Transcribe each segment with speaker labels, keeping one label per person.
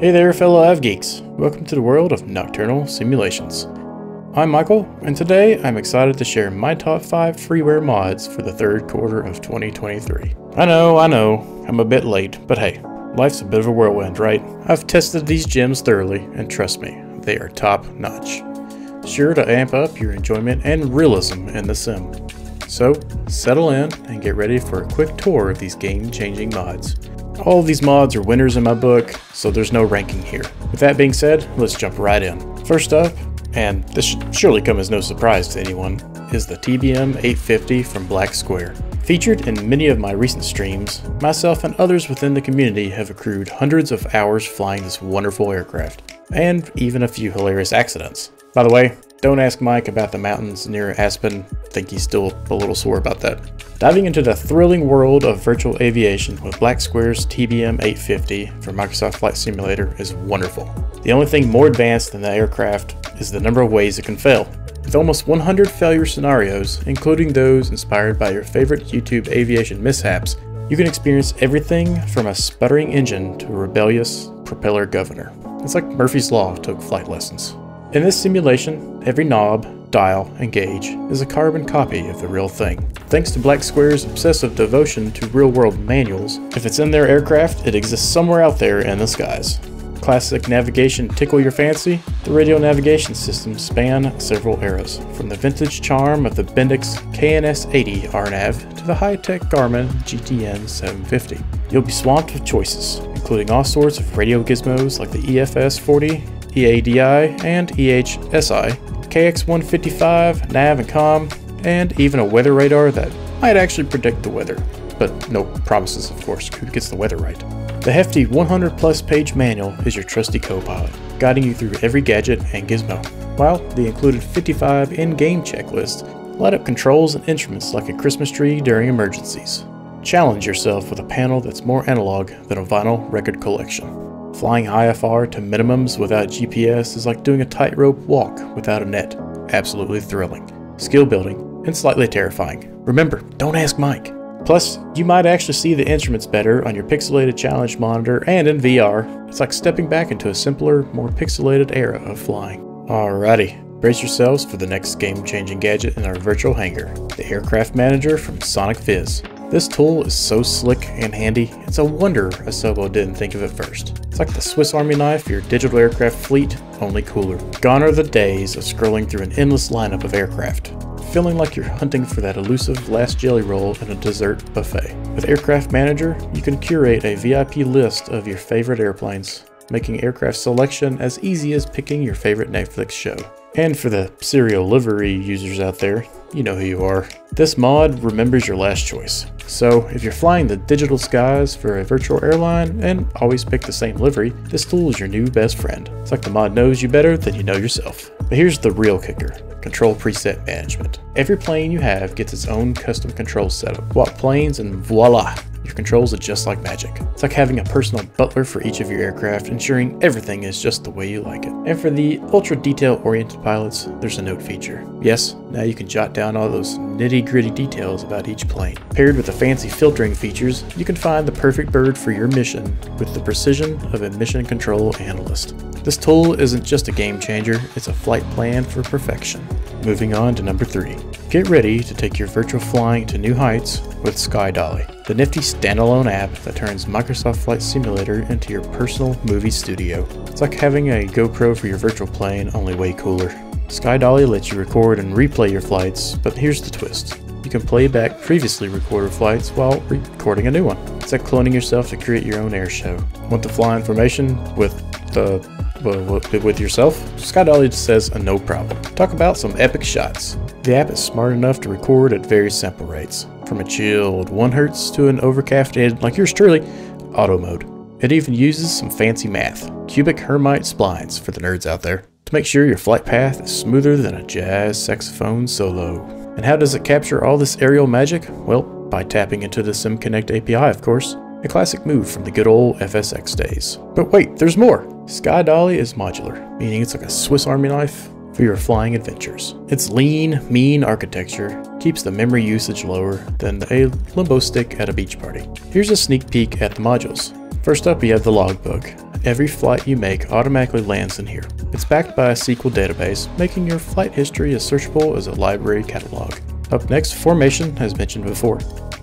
Speaker 1: Hey there, fellow AvGeeks. Welcome to the world of nocturnal simulations. I'm Michael, and today I'm excited to share my top 5 freeware mods for the third quarter of 2023. I know, I know, I'm a bit late, but hey, life's a bit of a whirlwind, right? I've tested these gems thoroughly, and trust me, they are top notch. Sure to amp up your enjoyment and realism in the sim. So, settle in and get ready for a quick tour of these game changing mods. All of these mods are winners in my book, so there's no ranking here. With that being said, let's jump right in. First up, and this should surely come as no surprise to anyone, is the TBM 850 from Black Square. Featured in many of my recent streams, myself and others within the community have accrued hundreds of hours flying this wonderful aircraft, and even a few hilarious accidents. By the way, don't ask Mike about the mountains near Aspen, think he's still a little sore about that. Diving into the thrilling world of virtual aviation with Black Square's TBM 850 for Microsoft Flight Simulator is wonderful. The only thing more advanced than the aircraft is the number of ways it can fail. With almost 100 failure scenarios, including those inspired by your favorite YouTube aviation mishaps, you can experience everything from a sputtering engine to a rebellious propeller governor. It's like Murphy's Law took flight lessons. In this simulation, every knob, dial, and gauge is a carbon copy of the real thing. Thanks to Black Square's obsessive devotion to real-world manuals, if it's in their aircraft, it exists somewhere out there in the skies. Classic navigation tickle your fancy? The radio navigation systems span several eras, from the vintage charm of the Bendix KNS-80 RNAV to the high-tech Garmin GTN 750. You'll be swamped with choices, including all sorts of radio gizmos like the EFS-40, EADI, and EHSI, KX155, nav and com, and even a weather radar that might actually predict the weather. But no promises, of course, who gets the weather right. The hefty 100 plus page manual is your trusty co-pilot, guiding you through every gadget and gizmo, while the included 55 in-game checklist light up controls and instruments like a Christmas tree during emergencies. Challenge yourself with a panel that's more analog than a vinyl record collection. Flying IFR to minimums without GPS is like doing a tightrope walk without a net. Absolutely thrilling, skill building, and slightly terrifying. Remember, don't ask Mike. Plus, you might actually see the instruments better on your pixelated challenge monitor and in VR. It's like stepping back into a simpler, more pixelated era of flying. Alrighty, brace yourselves for the next game-changing gadget in our virtual hangar, the Aircraft Manager from SonicViz. This tool is so slick and handy, it's a wonder Asobo didn't think of it first. It's like the Swiss Army knife for your digital aircraft fleet, only cooler. Gone are the days of scrolling through an endless lineup of aircraft, feeling like you're hunting for that elusive last jelly roll in a dessert buffet. With Aircraft Manager, you can curate a VIP list of your favorite airplanes, making aircraft selection as easy as picking your favorite Netflix show. And for the serial livery users out there, you know who you are. This mod remembers your last choice. So if you're flying the digital skies for a virtual airline and always pick the same livery, this tool is your new best friend. It's like the mod knows you better than you know yourself. But here's the real kicker. Control preset management. Every plane you have gets its own custom control setup. Swap planes and voila! Your controls are just like magic. It's like having a personal butler for each of your aircraft, ensuring everything is just the way you like it. And for the ultra detail oriented pilots, there's a note feature. Yes, now you can jot down all those nitty gritty details about each plane. Paired with the fancy filtering features, you can find the perfect bird for your mission with the precision of a mission control analyst. This tool isn't just a game changer, it's a flight plan for perfection. Moving on to number 3. Get ready to take your virtual flying to new heights with SkyDolly, the nifty standalone app that turns Microsoft Flight Simulator into your personal movie studio. It's like having a GoPro for your virtual plane, only way cooler. SkyDolly lets you record and replay your flights, but here's the twist. You can play back previously recorded flights while recording a new one. It's like cloning yourself to create your own air show. Want to fly information with the with yourself? SkyDolly just says a no problem. Talk about some epic shots. The app is smart enough to record at very simple rates, from a chilled 1 Hz to an overcasted, like yours truly, auto mode. It even uses some fancy math, cubic Hermite splines for the nerds out there, to make sure your flight path is smoother than a jazz saxophone solo. And how does it capture all this aerial magic? Well, by tapping into the SimConnect API, of course. A classic move from the good old FSX days. But wait, there's more! SkyDolly is modular, meaning it's like a Swiss Army knife for your flying adventures. Its lean, mean architecture keeps the memory usage lower than a limbo stick at a beach party. Here's a sneak peek at the modules. First up, we have the logbook, every flight you make automatically lands in here. It's backed by a SQL database, making your flight history as searchable as a library catalog. Up next, formation, as mentioned before.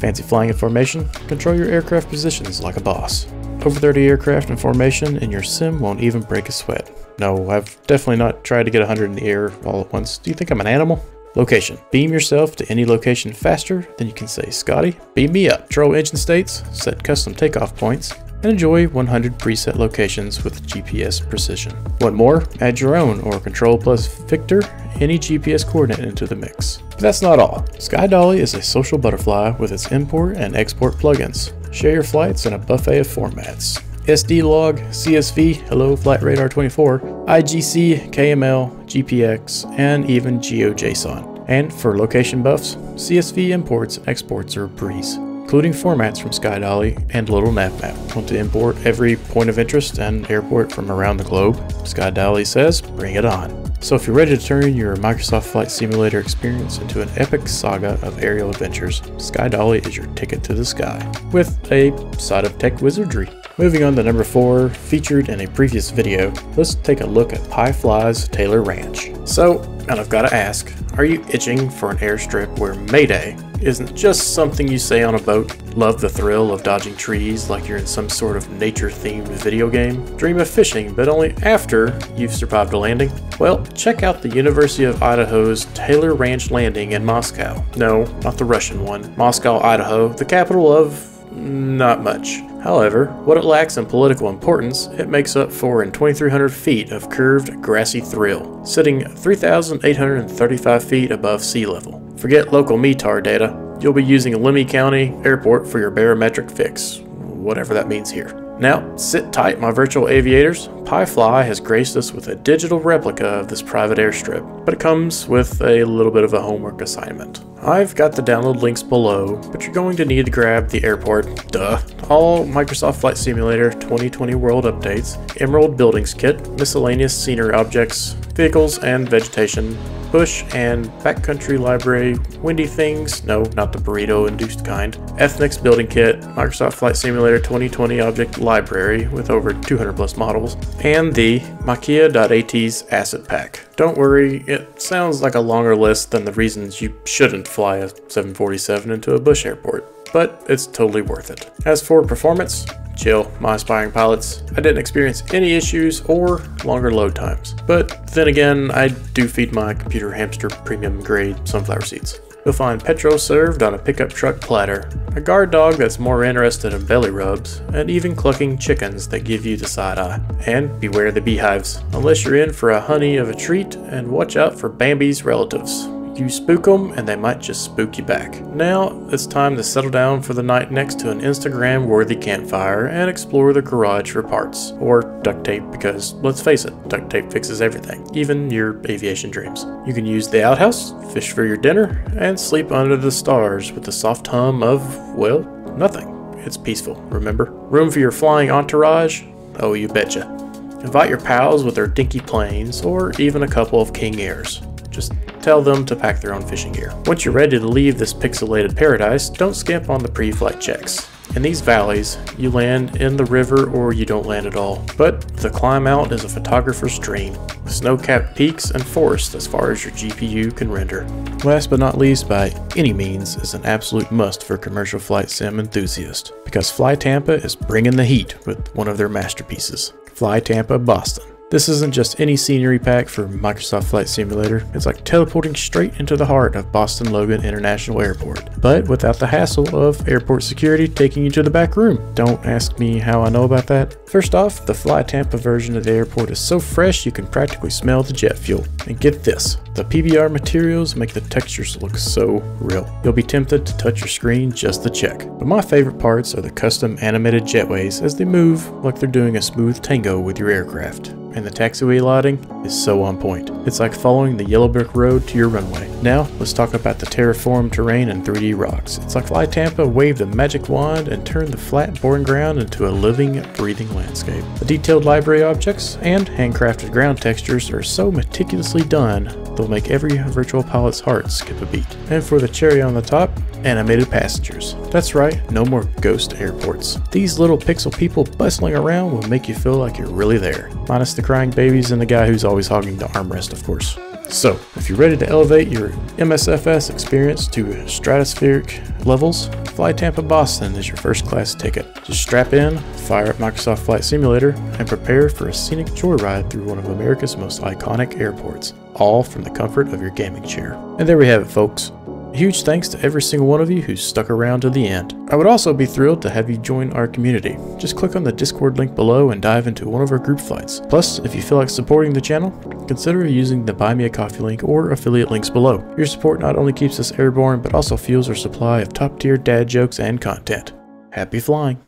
Speaker 1: Fancy flying in formation? Control your aircraft positions like a boss. Over 30 aircraft in formation and your sim won't even break a sweat. No, I've definitely not tried to get 100 in the air all at once. Do you think I'm an animal? Location. Beam yourself to any location faster than you can say, Scotty, beam me up. Control engine states, set custom takeoff points, and enjoy 100 preset locations with GPS precision. Want more? Add your own or Control plus Victor any GPS coordinate into the mix. But that's not all. SkyDolly is a social butterfly with its import and export plugins. Share your flights in a buffet of formats. SD log, CSV, hello Flight Radar 24, IGC, KML, GPX, and even GeoJSON. And for location buffs, CSV imports and exports are a breeze including formats from SkyDolly and Little NavMap. Want to import every point of interest and airport from around the globe? SkyDolly says, bring it on. So if you're ready to turn your Microsoft Flight Simulator experience into an epic saga of aerial adventures, SkyDolly is your ticket to the sky, with a side of tech wizardry. Moving on to number 4, featured in a previous video, let's take a look at PieFly's Taylor Ranch. So, and I've got to ask, are you itching for an airstrip where Mayday isn't just something you say on a boat. Love the thrill of dodging trees like you're in some sort of nature-themed video game. Dream of fishing, but only after you've survived a landing? Well, check out the University of Idaho's Taylor Ranch Landing in Moscow. No, not the Russian one. Moscow, Idaho, the capital of not much. However, what it lacks in political importance, it makes up for in 2,300 feet of curved, grassy thrill, sitting 3,835 feet above sea level. Forget local METAR data, you'll be using Lemhi County Airport for your barometric fix, whatever that means here. Now, sit tight, my virtual aviators. PieFly has graced us with a digital replica of this private airstrip, but it comes with a little bit of a homework assignment. I've got the download links below, but you're going to need to grab the airport, duh, all Microsoft Flight Simulator 2020 World Updates, Emerald Buildings Kit, miscellaneous scenery objects, vehicles and vegetation, bush and backcountry library, windy things, no, not the burrito induced kind, Ethnics building kit, Microsoft Flight Simulator 2020 object library with over 200 plus models, and the Makia.at's asset pack. Don't worry, it sounds like a longer list than the reasons you shouldn't fly a 747 into a bush airport but it's totally worth it. As for performance, chill, my aspiring pilots. I didn't experience any issues or longer load times. But then again, I do feed my computer hamster premium grade sunflower seeds. You'll find Petro served on a pickup truck platter, a guard dog that's more interested in belly rubs, and even clucking chickens that give you the side eye. And beware the beehives, unless you're in for a honey of a treat, and watch out for Bambi's relatives. You spook them and they might just spook you back. Now it's time to settle down for the night next to an Instagram worthy campfire and explore the garage for parts. Or duct tape because let's face it, duct tape fixes everything, even your aviation dreams. You can use the outhouse, fish for your dinner, and sleep under the stars with the soft hum of, well, nothing. It's peaceful, remember? Room for your flying entourage? Oh, you betcha. Invite your pals with their dinky planes, or even a couple of King Airs. Just tell them to pack their own fishing gear. Once you're ready to leave this pixelated paradise, don't skimp on the pre-flight checks. In these valleys, you land in the river or you don't land at all. But the climb out is a photographer's dream, with snow-capped peaks and forests as far as your GPU can render. Last but not least, by any means, is an absolute must for commercial flight sim enthusiast, because Fly Tampa is bringing the heat with one of their masterpieces, Fly Tampa Boston. This isn't just any scenery pack for Microsoft Flight Simulator, it's like teleporting straight into the heart of Boston Logan International Airport, but without the hassle of airport security taking you to the back room. Don't ask me how I know about that. First off, the Fly Tampa version of the airport is so fresh you can practically smell the jet fuel. And get this, the PBR materials make the textures look so real. You'll be tempted to touch your screen just to check. But my favorite parts are the custom animated jetways as they move like they're doing a smooth tango with your aircraft and the taxiway lighting is so on point. It's like following the yellow brick road to your runway. Now, let's talk about the terraformed terrain and 3D rocks. It's like Fly Tampa waved a magic wand and turned the flat boring ground into a living, breathing landscape. The detailed library objects and handcrafted ground textures are so meticulously done they'll make every virtual pilot's heart skip a beat. And for the cherry on the top, animated passengers. That's right, no more ghost airports. These little pixel people bustling around will make you feel like you're really there. Minus the crying babies and the guy who's always hogging the armrest, of course. So, if you're ready to elevate your MSFS experience to stratospheric levels, Fly Tampa Boston is your first class ticket. Just strap in, fire up Microsoft Flight Simulator, and prepare for a scenic joyride through one of America's most iconic airports, all from the comfort of your gaming chair. And there we have it, folks. Huge thanks to every single one of you who stuck around to the end. I would also be thrilled to have you join our community. Just click on the Discord link below and dive into one of our group flights. Plus, if you feel like supporting the channel, consider using the Buy Me a Coffee link or affiliate links below. Your support not only keeps us airborne, but also fuels our supply of top tier dad jokes and content. Happy flying!